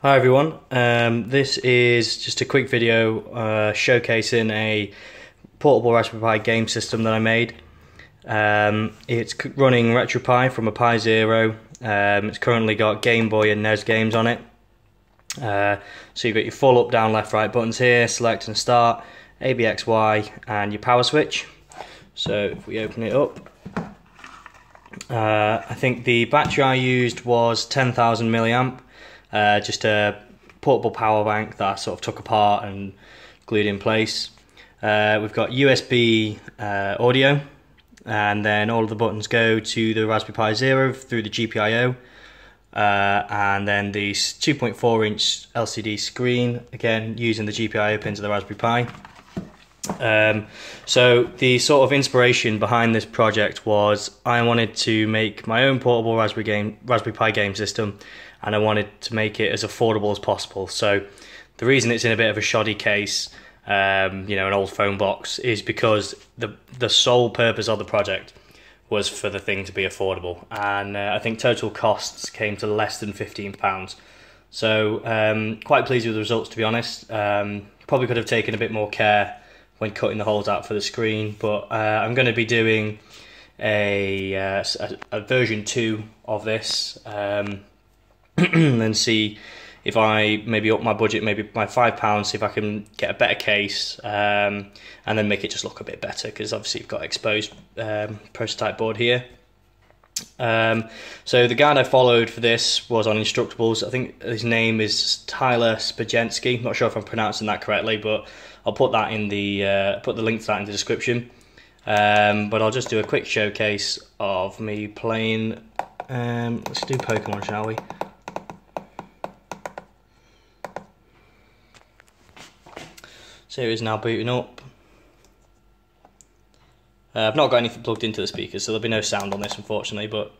Hi everyone, um, this is just a quick video uh, showcasing a portable Raspberry Pi game system that I made. Um, it's running RetroPie from a Pi Zero. Um, it's currently got Game Boy and NES games on it. Uh, so you've got your full up, down, left, right buttons here, select and start, ABXY and your power switch. So if we open it up, uh, I think the battery I used was 10,000 milliamp uh, just a portable power bank that I sort of took apart and glued in place. Uh, we've got USB uh, audio, and then all of the buttons go to the Raspberry Pi Zero through the GPIO. Uh, and then the 2.4 inch LCD screen, again using the GPIO pins of the Raspberry Pi. Um, so the sort of inspiration behind this project was I wanted to make my own portable Raspberry game Raspberry Pi game system and I wanted to make it as affordable as possible. So the reason it's in a bit of a shoddy case, um, you know, an old phone box, is because the the sole purpose of the project was for the thing to be affordable, and uh, I think total costs came to less than fifteen pounds. So um, quite pleased with the results, to be honest. Um, probably could have taken a bit more care when cutting the holes out for the screen, but uh, I'm going to be doing a, uh, a, a version two of this. Um, and see if I maybe up my budget, maybe by five pounds, see if I can get a better case, um, and then make it just look a bit better because obviously you've got exposed um, prototype board here. Um, so the guide I followed for this was on Instructables. I think his name is Tyler Spadgenske. Not sure if I'm pronouncing that correctly, but I'll put that in the uh, put the link to that in the description. Um, but I'll just do a quick showcase of me playing. Um, let's do Pokemon, shall we? Series now booting up. Uh, I've not got anything plugged into the speakers, so there'll be no sound on this, unfortunately. But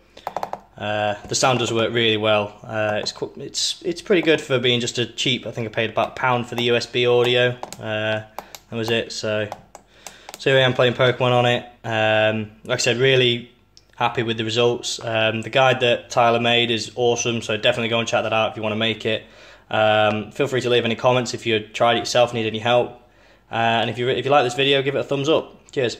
uh, the sound does work really well. Uh, it's it's it's pretty good for being just a cheap. I think I paid about a pound for the USB audio. Uh, that was it. So so here I am playing Pokemon on it. Um, like I said, really happy with the results. Um, the guide that Tyler made is awesome, so definitely go and check that out if you want to make it. Um, feel free to leave any comments if you tried it yourself, need any help. Uh, and if you if you like this video, give it a thumbs up. Cheers.